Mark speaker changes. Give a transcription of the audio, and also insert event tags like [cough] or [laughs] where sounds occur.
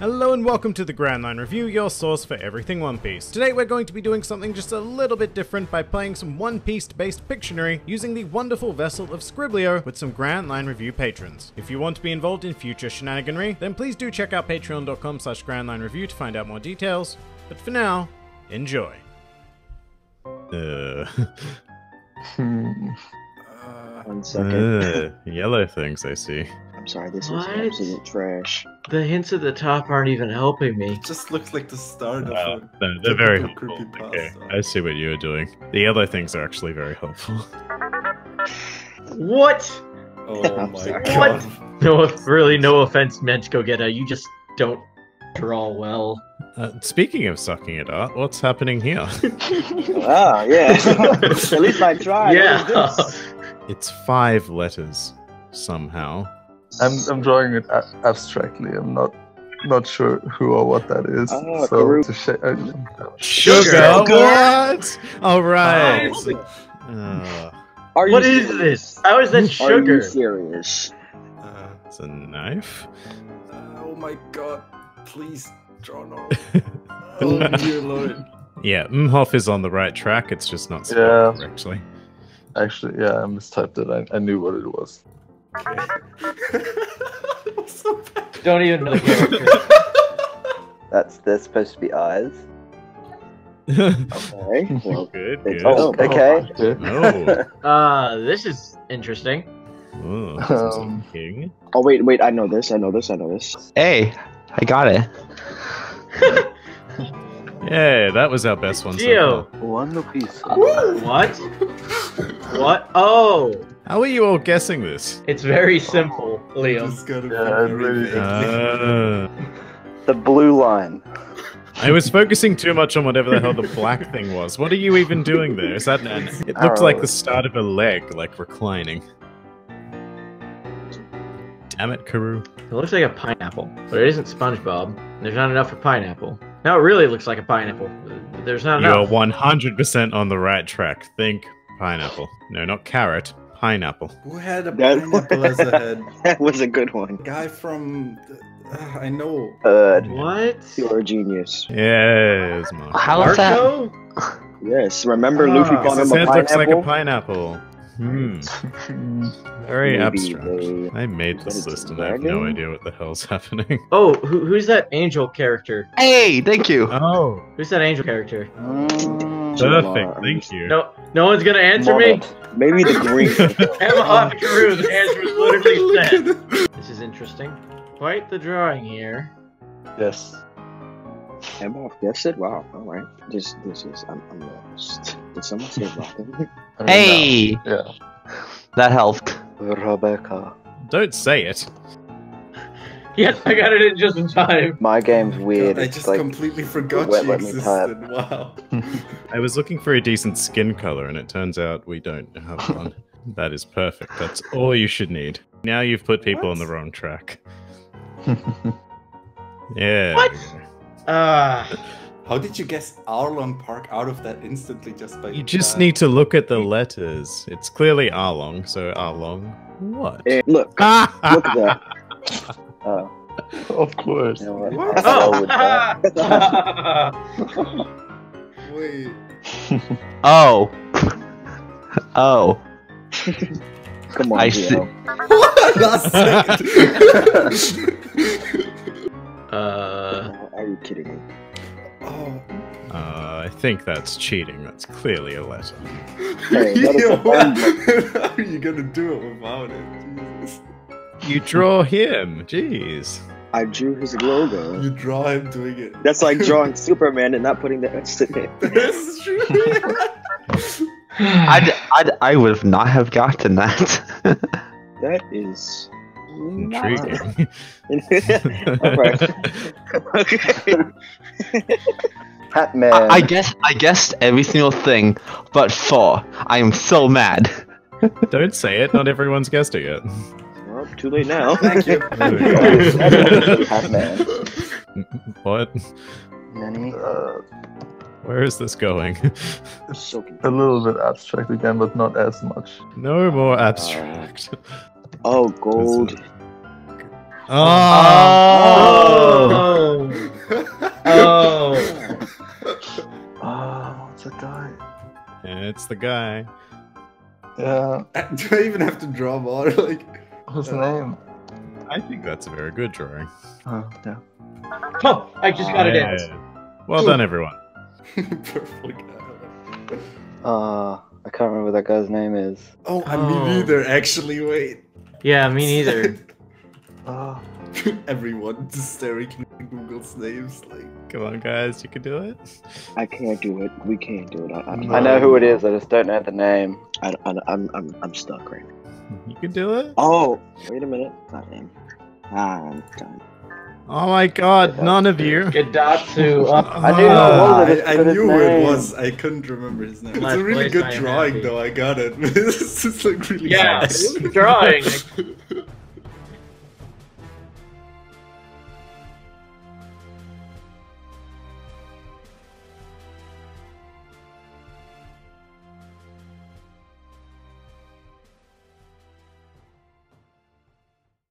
Speaker 1: Hello and welcome to the Grand Line Review, your source for everything One Piece. Today we're going to be doing something just a little bit different by playing some One Piece based Pictionary using the wonderful vessel of skribbl.io with some Grand Line Review patrons. If you want to be involved in future shenaniganry, then please do check out patreon.com slash Grand Line Review to find out more details. But for now, enjoy. Uh, [laughs]
Speaker 2: One second.
Speaker 1: uh, yellow things I see.
Speaker 2: I'm sorry, this
Speaker 3: What?
Speaker 2: is absolute trash.
Speaker 3: The hints at the top aren't even helping me.
Speaker 4: It just looks like the start
Speaker 1: Wow,
Speaker 4: of a
Speaker 1: no, they're very helpful.
Speaker 4: creepypasta.
Speaker 1: Okay, I see what you are doing. The other things are actually very helpful.
Speaker 3: What?
Speaker 4: Oh [laughs] my
Speaker 2: sorry.
Speaker 4: god.
Speaker 3: No, really, no offense meant, Gogeta. You just don't draw well.
Speaker 1: Uh, speaking of sucking it up, what's happening here? [laughs] [laughs]
Speaker 2: ah, yeah. At least I tried.
Speaker 3: yeah.
Speaker 2: What is this?
Speaker 1: it's five letters somehow.
Speaker 5: I'm I'm drawing it a- abstractly. I'm not not sure who or what that is.
Speaker 2: Oh,
Speaker 5: so
Speaker 2: Karoo.
Speaker 5: to sh- uh,
Speaker 1: Sugar?
Speaker 3: Sugar.
Speaker 1: What? All right. Uh,
Speaker 2: Are
Speaker 3: What
Speaker 2: you
Speaker 3: is this? How is that
Speaker 2: Are you
Speaker 3: sugar?
Speaker 2: serious?
Speaker 4: Uh,
Speaker 1: it's a knife.
Speaker 4: uh, oh my god. Please draw normal. [laughs] oh dear lord.
Speaker 1: Yeah, Mhoff is on the right track. It's just not
Speaker 5: Yeah.
Speaker 1: spelled correctly.
Speaker 5: actually, yeah, I mistyped it. I, I knew what it was.
Speaker 4: Okay. That was so bad.
Speaker 3: Don't even know the character. [laughs]
Speaker 6: That's they're supposed to be eyes. [laughs]
Speaker 2: Okay. Well,
Speaker 1: good, good.
Speaker 2: oh,
Speaker 6: okay. [laughs]
Speaker 5: Okay.
Speaker 1: Oh,
Speaker 3: Uh, this is interesting.
Speaker 1: oh
Speaker 5: Um,
Speaker 1: king.
Speaker 2: oh wait, wait. I know this. I know this. I know this.
Speaker 7: Hey, I got it.
Speaker 1: Yeah, that was our best one. So
Speaker 3: Geo.
Speaker 1: far.
Speaker 5: One piece.
Speaker 3: What? What? Oh,
Speaker 1: How are you all guessing this?
Speaker 3: it's very simple, Liam.
Speaker 4: Just gotta be
Speaker 5: Yeah, really.
Speaker 1: Uh,
Speaker 6: The blue line.
Speaker 1: I was focusing too much on whatever the hell the black thing was. What are you even doing there? Is that an? It looks like the start of a leg, like reclining. Damn it, Karoo.
Speaker 3: It looks like a pineapple, but it isn't SpongeBob. There's not enough for pineapple. Now it really looks like a pineapple. There's not enough.
Speaker 1: You are 100% on the right track. Think pineapple. No, not carrot. Pineapple.
Speaker 4: Who had a
Speaker 2: That-
Speaker 4: pineapple as a head? [laughs]
Speaker 2: That was a good one.
Speaker 4: Guy from. Uh, I know.
Speaker 6: Bird.
Speaker 3: What?
Speaker 2: You're a genius.
Speaker 1: Yes, Mark.
Speaker 7: How is that?
Speaker 3: Marco?
Speaker 2: Yes. Remember
Speaker 3: Ah,
Speaker 2: Luffy
Speaker 3: because
Speaker 2: called
Speaker 1: His
Speaker 2: him a
Speaker 1: head looks like a
Speaker 2: pineapple?
Speaker 1: pineapple. Hmm. [laughs] Very
Speaker 2: Maybe
Speaker 1: abstract.
Speaker 2: they-
Speaker 1: I made this
Speaker 2: Is
Speaker 1: list and I have no idea what the hell's [laughs] happening.
Speaker 3: Oh, who, who's that angel character?
Speaker 7: Hey, thank you.
Speaker 1: Oh,
Speaker 3: Who's that angel character?
Speaker 6: Mm,
Speaker 1: perfect. Thank you.
Speaker 3: No, no one's gonna answer me.
Speaker 2: Maybe the green.
Speaker 3: Emma Hop Karoo, the answer was literally [laughs] said. This is interesting. Quite the drawing here.
Speaker 5: Yes.
Speaker 2: Am I guess it? Wow. All right. This this is. I'm, I'm lost. Did someone say [laughs] Robin?
Speaker 7: Hey,
Speaker 5: now- Yeah.
Speaker 7: that helped.
Speaker 6: Rebecca.
Speaker 1: Don't say it. [laughs]
Speaker 3: Yes, I got it in just in time.
Speaker 6: My game's weird.
Speaker 4: I just
Speaker 6: like
Speaker 4: completely forgot
Speaker 6: wet
Speaker 4: she
Speaker 6: let me type.
Speaker 4: existed. Wow. [laughs]
Speaker 1: I was looking for a decent skin color and it turns out we don't have one. [laughs] that is perfect. That's all you should need. Now you've put people on the wrong track. Yeah.
Speaker 3: What? Ah,
Speaker 4: How did you guess Arlong Park out of that instantly just by
Speaker 1: You just
Speaker 4: that?
Speaker 1: need to look at the letters. It's clearly Arlong, so Arlong. What?
Speaker 2: Eh, look. Look at that.
Speaker 6: Oh,
Speaker 5: of course.
Speaker 6: you know what?
Speaker 4: What?
Speaker 3: Oh.
Speaker 6: go with that.
Speaker 4: Wait. [laughs]
Speaker 7: Oh. Oh.
Speaker 2: Come on,
Speaker 7: I
Speaker 2: Gio.
Speaker 7: see. [laughs]
Speaker 4: What? Last second.
Speaker 3: uh,
Speaker 2: Are you kidding me?
Speaker 4: oh.
Speaker 1: Uh, I think that's cheating. That's clearly a letter.
Speaker 2: Hey, that is [laughs]
Speaker 4: Yeah, what? How are you gonna do it without it? Jesus.
Speaker 1: You draw him. Jeez.
Speaker 2: I drew his logo.
Speaker 4: You draw him doing it.
Speaker 2: That's like [laughs] drawing Superman and not putting the S in it. [laughs]
Speaker 4: That's true. [laughs]
Speaker 7: I'd, I'd, I would have not have gotten that.
Speaker 2: That is
Speaker 1: Intriguing.
Speaker 2: Alright. okay.
Speaker 6: Hatman.
Speaker 7: I, I guess I guessed every single thing, but four. I am so mad.
Speaker 1: Don't say it. Not everyone's guessed it yet.
Speaker 2: Too late now. [laughs]
Speaker 4: Thank you. [laughs]
Speaker 1: what?
Speaker 6: Many.
Speaker 5: Uh,
Speaker 1: Where is this going?
Speaker 5: A little bit abstract again, but not as much.
Speaker 1: No more uh, abstract.
Speaker 2: oh, gold.
Speaker 1: Oh.
Speaker 3: Oh. Oh. oh. oh.
Speaker 1: It's a guy. It's the guy.
Speaker 5: Yeah. [laughs]
Speaker 4: Do I even have to draw more? Like.
Speaker 5: Whose name?
Speaker 1: I think that's a very good drawing.
Speaker 5: Oh, yeah.
Speaker 3: Oh, I just got it in.
Speaker 1: Yeah. Well done, everyone.
Speaker 4: purple. [laughs]
Speaker 6: Uh, I can't remember what that guy's name is.
Speaker 4: Oh, I
Speaker 3: Oh.
Speaker 4: me neither. Actually, wait.
Speaker 3: Yeah, me neither. [laughs]
Speaker 5: Oh, [laughs]
Speaker 4: Everyone just staring at Google's names. Like,
Speaker 1: Come on, guys, you can do it.
Speaker 2: I can't do it. We can't do it. I, I,
Speaker 6: I know who it is. I just don't know the name.
Speaker 2: I, I, I'm, I'm, I'm stuck right now. [laughs]
Speaker 1: You can do it.
Speaker 2: Oh, wait a minute. Not him. Ah, I'm done.
Speaker 1: Oh my god, none of you.
Speaker 3: Gedatsu.
Speaker 6: I knew
Speaker 1: Ah.
Speaker 6: it was.
Speaker 4: I, I knew who it was. I couldn't remember his name. It's
Speaker 3: Last
Speaker 4: a really good
Speaker 3: I
Speaker 4: drawing,
Speaker 3: happy.
Speaker 4: though. I got it. [laughs] this is like really
Speaker 3: Yeah,
Speaker 4: nice.
Speaker 3: drawing. [laughs]